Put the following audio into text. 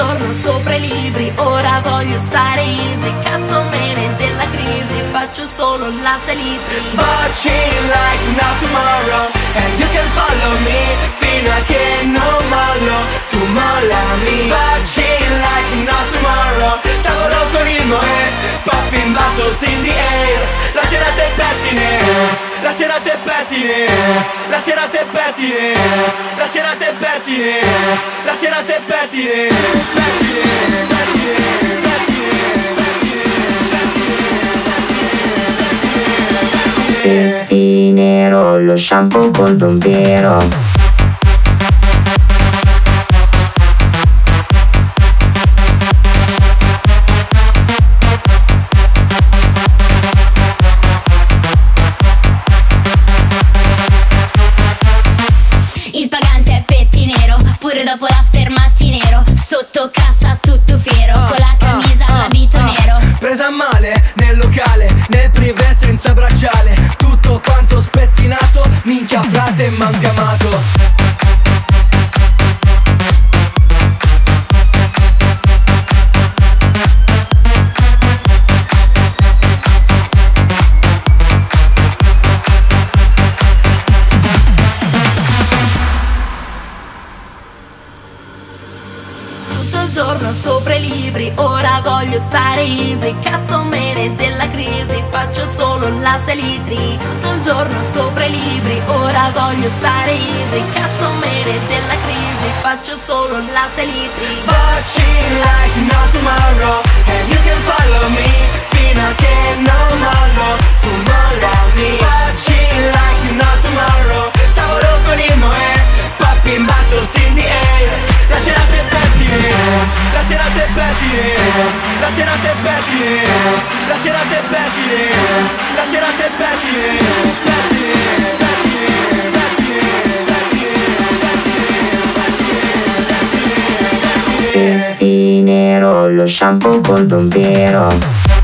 giorno sopra i libri, ora voglio stare easy Cazzo me ne della crisi, faccio solo la salitrice Sbocci like no tomorrow And you can follow me Fino a che non mollo Tu mollami. Sbocci like no tomorrow Tavolo con il moe Popping bottles in the air La serata è pettine La serata è pettine La serata è pettine La serata è pettine La serata è pettine Pettine, pettine, pettine lo shampoo col bombero Il pagante è pettinero, pure dopo l'after mattinero Sotto cassa tutto fiero, con la camisa l'abito nero. Presa a male nel locale, nel privé senza bracciale Tutto il giorno sopra i libri, ora voglio stare easy. Cazzo me ne della crisi, faccio solo la salitri. Tutto il giorno sopra i libri, ora voglio stare easy. Cazzo me ne della crisi, faccio solo la salitri. Sbocci serata è pettine La serata è pettine La serata è pettine La serata è pettine Pettine, pettine, pettine, pettine, pettine, pettine Pettinero, lo shampoo col bombero